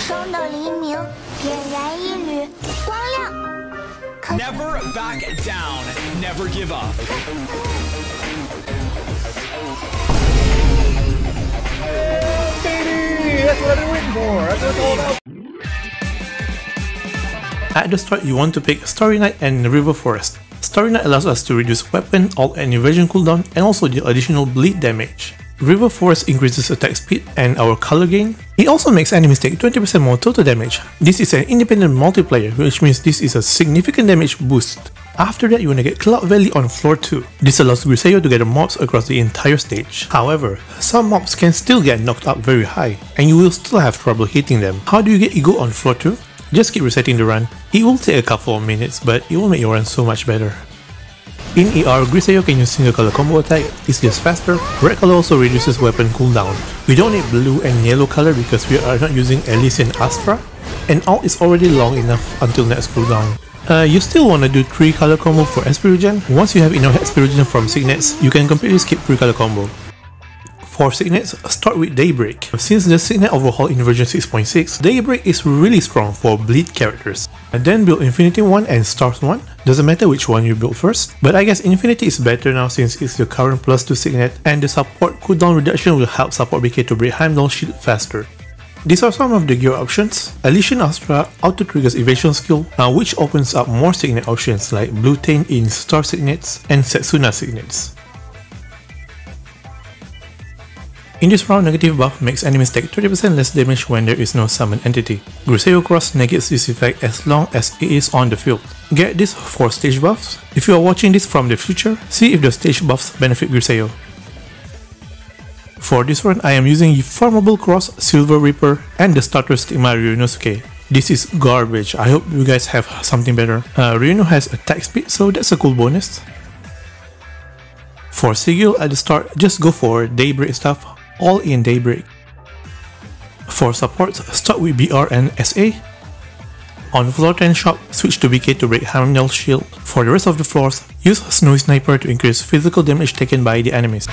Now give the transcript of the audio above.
生的黎明点燃一缕光亮。 Never back down. Never give up. Baby, that's what I'm waiting for. That's what I'm all At the start, you want to pick Starry Night and River Forest. Starry Night allows us to reduce weapon, ult and evasion cooldown and also the additional bleed damage. River Forest increases attack speed and our color gain. It also makes enemies take 20% more total damage. This is an independent multiplier, which means this is a significant damage boost. After that, you wanna get Cloud Valley on floor 2. This allows Griseo to gather mobs across the entire stage. However, some mobs can still get knocked up very high, and you will still have trouble hitting them. How do you get Ego on floor 2? Just keep resetting the run. It will take a couple of minutes, but it will make your run so much better. In ER, Griseo can use single color combo attack, it's just faster. Red color also reduces weapon cooldown. We don't need blue and yellow color because we are not using Elysian Astra, and ult is already long enough until next cooldown. Uh, you still wanna do 3 color combo for Espirigen. Once you have enough Espirigen from Signets, you can completely skip 3 color combo. For Signets, start with Daybreak. Since the Signet overhaul in version 6.6, Daybreak is really strong for bleed characters. And then build Infinity 1 and Stars 1, doesn't matter which one you build first. But I guess Infinity is better now since it's your current plus 2 Signet and the support cooldown reduction will help support BK to break Heimdall shield faster. These are some of the gear options. Elysian Astra auto triggers evasion skill, uh, which opens up more signet options like Blue Tain in Star Signets and Setsuna Signets. In this round, negative buff makes enemies take 30% less damage when there is no summoned entity. Griseo Cross negates this effect as long as it is on the field. Get this for stage buffs. If you are watching this from the future, see if the stage buffs benefit Griseo. For this run, I am using Formable Cross, Silver Reaper, and the starter Stigma Ryunosuke. This is garbage, I hope you guys have something better. Uh, Ryuno has attack speed, so that's a cool bonus. For Sigil at the start, just go for Daybreak stuff, all in Daybreak. For supports, start with BR and SA. On floor 10 shop, switch to BK to break Heimdall's shield. For the rest of the floors, use Snowy Sniper to increase physical damage taken by the enemies.